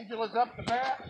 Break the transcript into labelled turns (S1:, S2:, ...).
S1: Angela's up the bat.